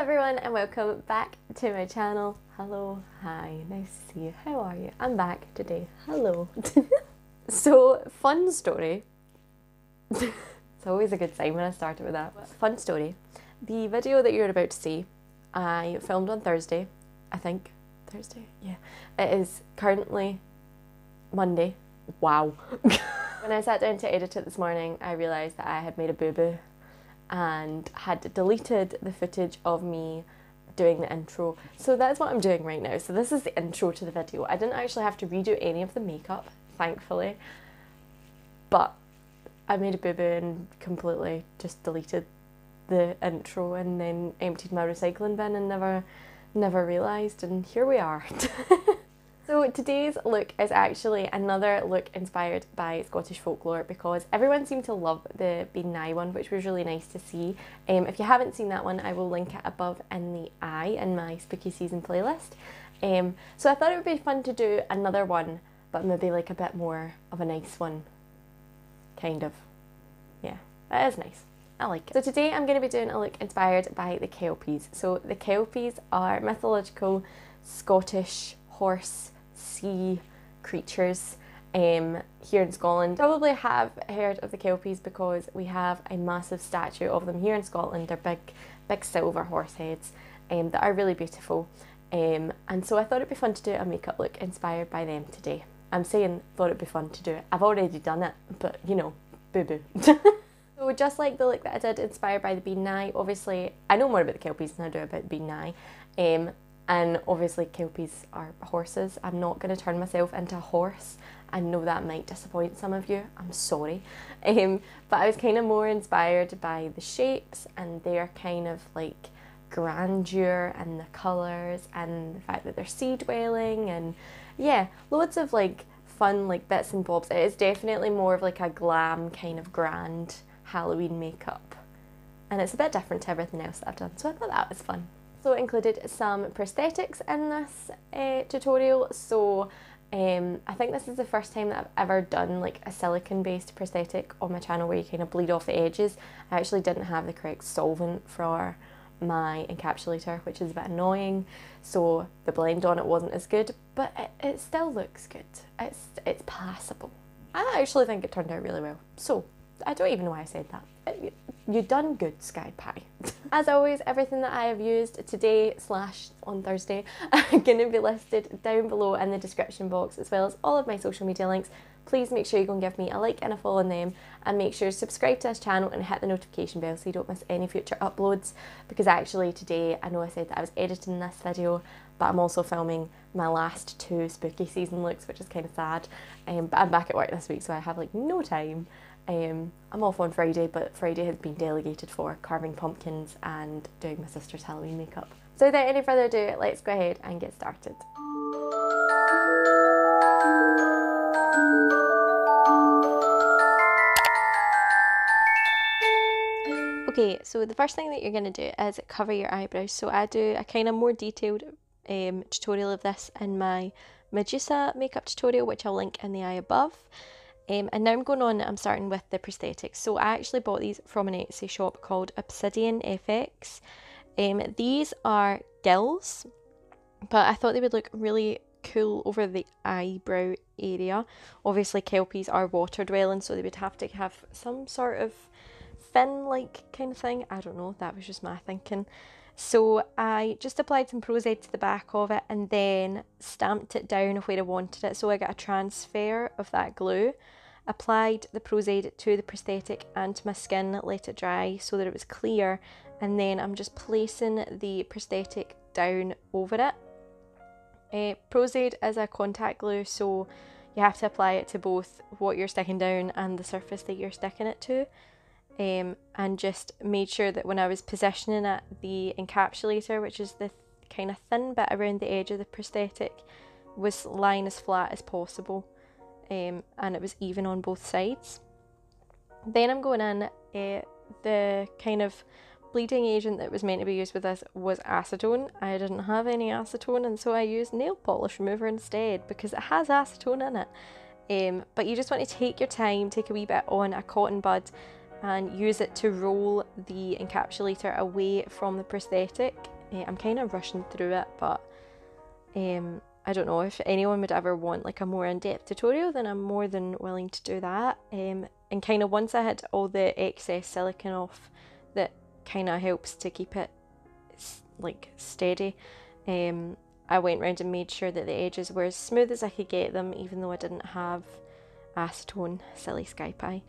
everyone and welcome back to my channel. Hello, hi, nice to see you. How are you? I'm back today. Hello. so, fun story. it's always a good sign when I start it with that. Fun story. The video that you're about to see, I filmed on Thursday, I think. Thursday? Yeah. It is currently Monday. Wow. when I sat down to edit it this morning, I realised that I had made a boo boo and had deleted the footage of me doing the intro. So that's what I'm doing right now. So this is the intro to the video. I didn't actually have to redo any of the makeup, thankfully. But I made a boo boo and completely just deleted the intro and then emptied my recycling bin and never never realised and here we are. So today's look is actually another look inspired by Scottish folklore because everyone seemed to love the Bean Nighe one, which was really nice to see. Um, if you haven't seen that one, I will link it above in the eye in my spooky season playlist. Um, so I thought it would be fun to do another one, but maybe like a bit more of a nice one, kind of. Yeah, it is nice. I like it. So today I'm going to be doing a look inspired by the Kelpies. So the Kelpies are mythological Scottish horse sea creatures um, here in Scotland. Probably have heard of the Kelpies because we have a massive statue of them here in Scotland. They're big, big silver horse heads um, that are really beautiful. Um, and so I thought it'd be fun to do a makeup look inspired by them today. I'm saying thought it'd be fun to do it. I've already done it, but you know, boo boo. so just like the look that I did inspired by the Bean Nighe, obviously I know more about the Kelpies than I do about Bean Nighe. Um, and obviously, Kelpies are horses. I'm not going to turn myself into a horse. I know that might disappoint some of you. I'm sorry. Um, but I was kind of more inspired by the shapes and their kind of like grandeur and the colours and the fact that they're sea dwelling and yeah, loads of like fun like bits and bobs. It is definitely more of like a glam kind of grand Halloween makeup. And it's a bit different to everything else that I've done. So I thought that was fun. So included some prosthetics in this uh, tutorial. So um, I think this is the first time that I've ever done like a silicone based prosthetic on my channel where you kind of bleed off the edges. I actually didn't have the correct solvent for my encapsulator which is a bit annoying so the blend on it wasn't as good but it, it still looks good it's it's passable I actually think it turned out really well so I don't even know why I said that it, you done good, Sky Pie. As always, everything that I have used today slash on Thursday are going to be listed down below in the description box as well as all of my social media links. Please make sure you go and give me a like and a follow on them and make sure to subscribe to this channel and hit the notification bell so you don't miss any future uploads because actually today I know I said that I was editing this video but I'm also filming my last two spooky season looks which is kind of sad um, but I'm back at work this week so I have like no time um, I'm off on Friday, but Friday has been delegated for carving pumpkins and doing my sister's Halloween makeup. So without any further ado, let's go ahead and get started. Okay, so the first thing that you're going to do is cover your eyebrows. So I do a kind of more detailed um, tutorial of this in my Medusa makeup tutorial, which I'll link in the eye above. Um, and now I'm going on, I'm starting with the prosthetics. So I actually bought these from an Etsy shop called Obsidian FX. Um, these are gills, but I thought they would look really cool over the eyebrow area. Obviously kelpies are water dwelling, so they would have to have some sort of fin-like kind of thing. I don't know, that was just my thinking. So I just applied some Pros-Aide to the back of it and then stamped it down where I wanted it. So I got a transfer of that glue applied the Pros-Aide to the prosthetic and to my skin, let it dry so that it was clear, and then I'm just placing the prosthetic down over it. Uh, Pros-Aide is a contact glue, so you have to apply it to both what you're sticking down and the surface that you're sticking it to. Um, and just made sure that when I was positioning it, the encapsulator, which is the th kind of thin bit around the edge of the prosthetic, was lying as flat as possible um, and it was even on both sides. Then I'm going in, uh, the kind of bleeding agent that was meant to be used with this was acetone. I didn't have any acetone and so I used nail polish remover instead because it has acetone in it. Um, but you just want to take your time, take a wee bit on a cotton bud, and use it to roll the encapsulator away from the prosthetic. Uh, I'm kind of rushing through it, but um, I don't know if anyone would ever want like a more in-depth tutorial, then I'm more than willing to do that. Um, and kind of once I had all the excess silicone off, that kind of helps to keep it like steady. Um, I went round and made sure that the edges were as smooth as I could get them, even though I didn't have acetone, silly sky pie.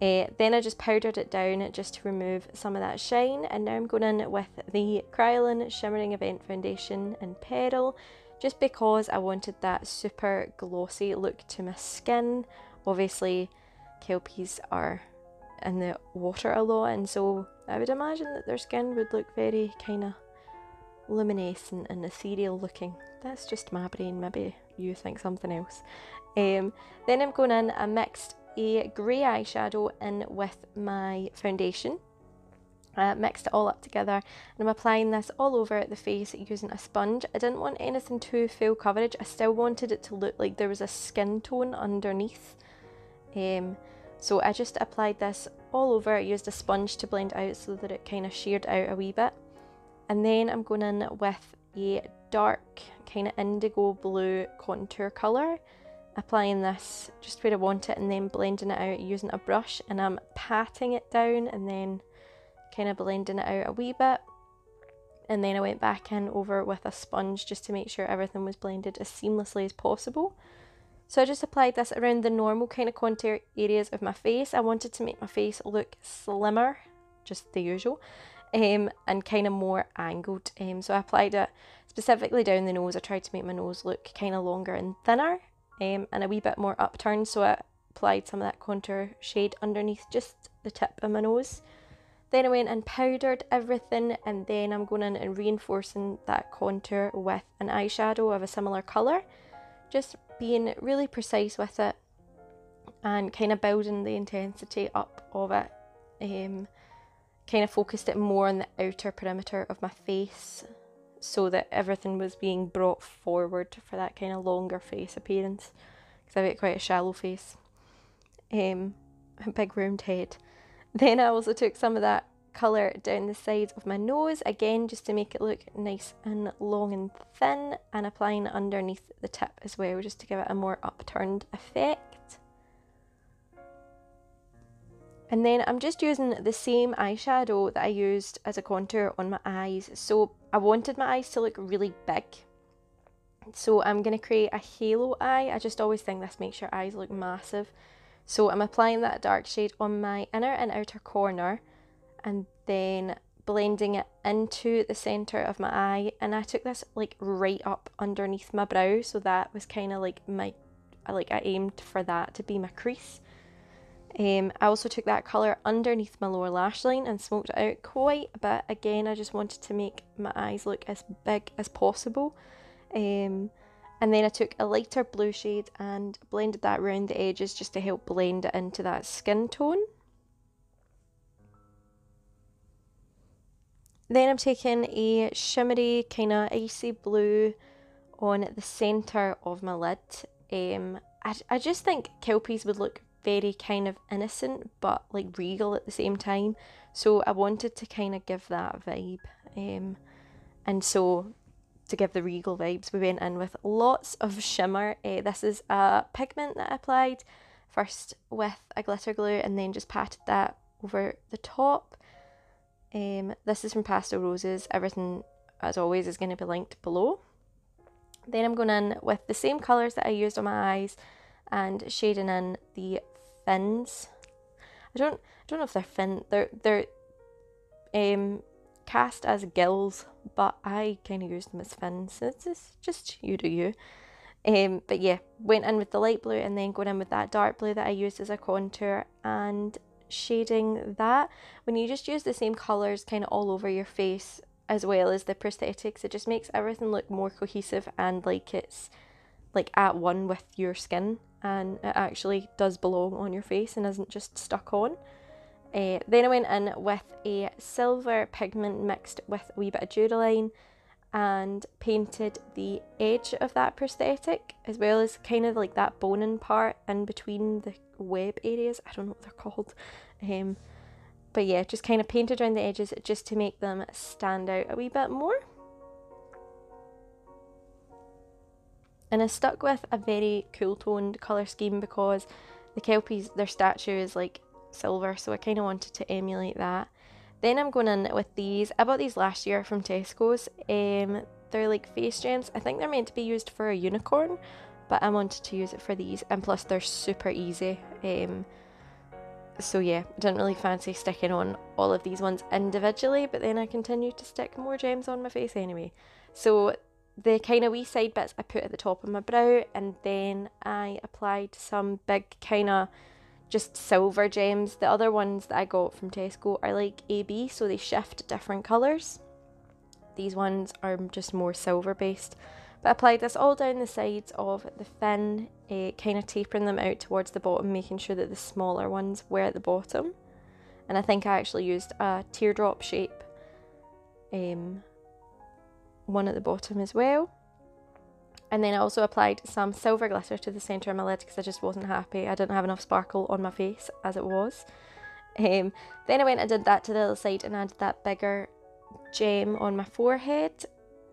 Uh, then I just powdered it down just to remove some of that shine and now I'm going in with the Kryolan Shimmering Event Foundation in Pearl just because I wanted that super glossy look to my skin. Obviously kelpies are in the water a lot and so I would imagine that their skin would look very kind of luminescent and ethereal looking. That's just my brain, maybe you think something else. Um, then I'm going in, I mixed a grey eyeshadow in with my foundation. Uh, mixed it all up together and I'm applying this all over the face using a sponge. I didn't want anything too full coverage, I still wanted it to look like there was a skin tone underneath. Um, so I just applied this all over, I used a sponge to blend out so that it kind of sheared out a wee bit. And then I'm going in with a dark kind of indigo blue contour colour applying this just where I want it and then blending it out using a brush and I'm patting it down and then kind of blending it out a wee bit and then I went back in over with a sponge just to make sure everything was blended as seamlessly as possible. So I just applied this around the normal kind of contour areas of my face. I wanted to make my face look slimmer, just the usual, um, and kind of more angled. Um, so I applied it specifically down the nose. I tried to make my nose look kind of longer and thinner um, and a wee bit more upturned so I applied some of that contour shade underneath just the tip of my nose. Then I went and powdered everything and then I'm going in and reinforcing that contour with an eyeshadow of a similar colour. Just being really precise with it and kind of building the intensity up of it. Um, kind of focused it more on the outer perimeter of my face so that everything was being brought forward for that kind of longer face appearance because I've got quite a shallow face, um, a big round head. Then I also took some of that colour down the sides of my nose again just to make it look nice and long and thin and applying underneath the tip as well just to give it a more upturned effect. And then I'm just using the same eyeshadow that I used as a contour on my eyes. So I wanted my eyes to look really big. So I'm going to create a halo eye. I just always think this makes your eyes look massive. So I'm applying that dark shade on my inner and outer corner and then blending it into the centre of my eye. And I took this like right up underneath my brow. So that was kind of like my, like I aimed for that to be my crease. Um, I also took that colour underneath my lower lash line and smoked it out quite a bit. Again, I just wanted to make my eyes look as big as possible. Um, and then I took a lighter blue shade and blended that around the edges just to help blend it into that skin tone. Then I'm taking a shimmery kind of icy blue on the centre of my lid. Um, I, I just think Kelpies would look very kind of innocent but like regal at the same time. So I wanted to kind of give that vibe. Um, and so to give the regal vibes, we went in with lots of shimmer. Uh, this is a pigment that I applied first with a glitter glue and then just patted that over the top. Um, this is from Pastel Roses. Everything, as always, is going to be linked below. Then I'm going in with the same colours that I used on my eyes and shading in the fins. I don't I don't know if they're fin they're they're um cast as gills, but I kind of use them as fins. It's just, just you do you. Um, but yeah, went in with the light blue and then going in with that dark blue that I used as a contour and shading that. When you just use the same colours kind of all over your face as well as the prosthetics, it just makes everything look more cohesive and like it's like at one with your skin and it actually does belong on your face and isn't just stuck on. Uh, then I went in with a silver pigment mixed with a wee bit of Duraline and painted the edge of that prosthetic as well as kind of like that boning part in between the web areas. I don't know what they're called. Um, But yeah, just kind of painted around the edges just to make them stand out a wee bit more. And I stuck with a very cool toned colour scheme because the Kelpies, their statue is like silver, so I kind of wanted to emulate that. Then I'm going in with these. I bought these last year from Tesco's. Um, they're like face gems. I think they're meant to be used for a unicorn, but I wanted to use it for these. And plus, they're super easy. Um, so yeah, I didn't really fancy sticking on all of these ones individually, but then I continued to stick more gems on my face anyway. So the kind of wee side bits I put at the top of my brow, and then I applied some big kind of just silver gems. The other ones that I got from Tesco are like AB, so they shift different colours. These ones are just more silver based. But I applied this all down the sides of the fin, uh, kind of tapering them out towards the bottom, making sure that the smaller ones were at the bottom. And I think I actually used a teardrop shape um, one at the bottom as well. And then I also applied some silver glitter to the centre of my lid because I just wasn't happy. I didn't have enough sparkle on my face as it was. Um, then I went and did that to the other side and added that bigger gem on my forehead.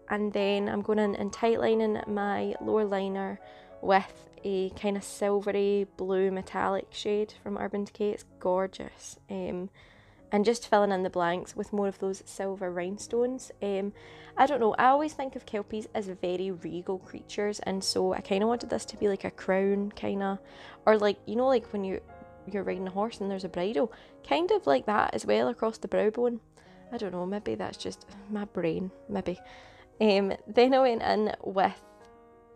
And then I'm going in and tightlining my lower liner with a kind of silvery blue metallic shade from Urban Decay. It's gorgeous. Um, and just filling in the blanks with more of those silver rhinestones. Um, I don't know, I always think of Kelpies as very regal creatures, and so I kind of wanted this to be like a crown, kind of, or like, you know, like when you, you're riding a horse and there's a bridle, kind of like that as well across the brow bone. I don't know, maybe that's just my brain, maybe. Um, then I went in with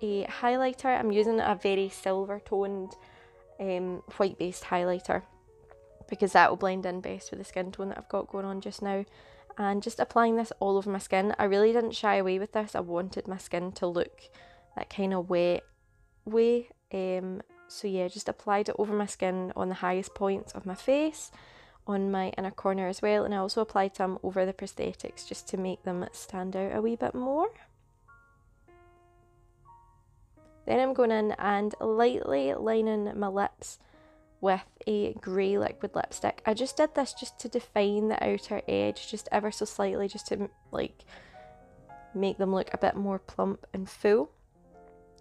a highlighter. I'm using a very silver toned um, white based highlighter because that will blend in best with the skin tone that I've got going on just now. And just applying this all over my skin. I really didn't shy away with this. I wanted my skin to look that kind of wet way. Um, so yeah, just applied it over my skin on the highest points of my face, on my inner corner as well. And I also applied some over the prosthetics just to make them stand out a wee bit more. Then I'm going in and lightly lining my lips with a grey liquid lipstick. I just did this just to define the outer edge just ever so slightly, just to like make them look a bit more plump and full.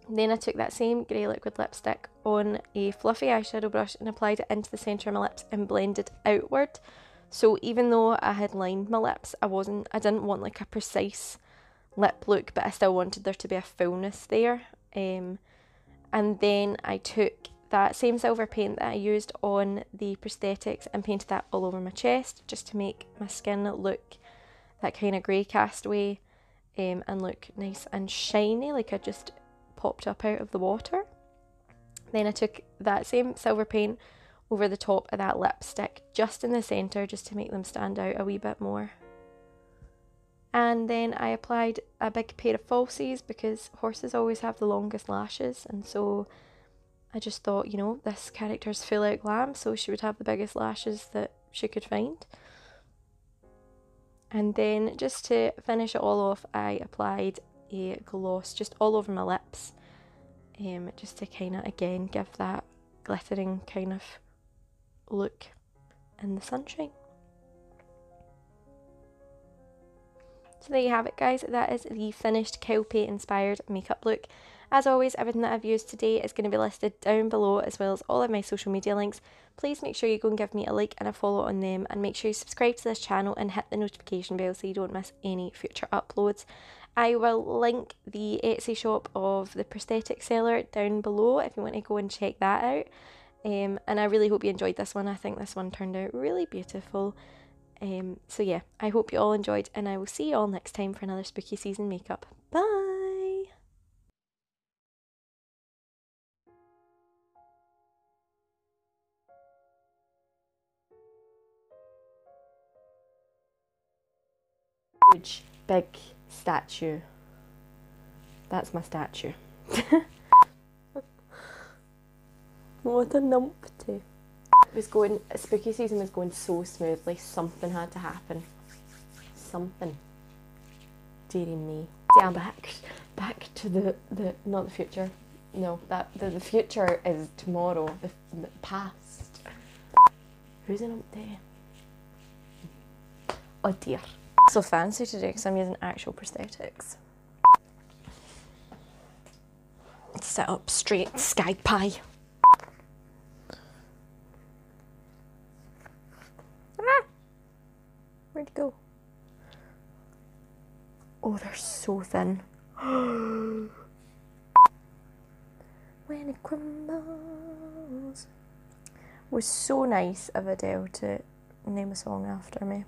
Then I took that same grey liquid lipstick on a fluffy eyeshadow brush and applied it into the centre of my lips and blended outward. So even though I had lined my lips, I wasn't I didn't want like a precise lip look, but I still wanted there to be a fullness there. Um, and then I took that same silver paint that I used on the prosthetics and painted that all over my chest just to make my skin look that kind of grey castaway um, and look nice and shiny like I just popped up out of the water. Then I took that same silver paint over the top of that lipstick just in the centre just to make them stand out a wee bit more. And then I applied a big pair of falsies because horses always have the longest lashes and so I just thought, you know, this character's full out glam, so she would have the biggest lashes that she could find. And then just to finish it all off, I applied a gloss just all over my lips, um, just to kind of again give that glittering kind of look in the sunshine. So there you have it guys, that is the finished Kelpie inspired makeup look. As always, everything that I've used today is going to be listed down below as well as all of my social media links. Please make sure you go and give me a like and a follow on them and make sure you subscribe to this channel and hit the notification bell so you don't miss any future uploads. I will link the Etsy shop of the prosthetic seller down below if you want to go and check that out. Um, and I really hope you enjoyed this one. I think this one turned out really beautiful. Um, so yeah, I hope you all enjoyed and I will see you all next time for another spooky season makeup. Bye! huge, big statue. That's my statue. what a numpty. Was going, spooky season was going so smoothly, something had to happen. Something. Dearie me. Yeah, back, back to the, the, not the future. No, that the, the future is tomorrow, the, the past. Who's in up there? Oh dear. So fancy today because I'm using actual prosthetics. Set up straight sky pie. Go? Oh, they're so thin. when it crumbles. was so nice of Adele to name a song after me.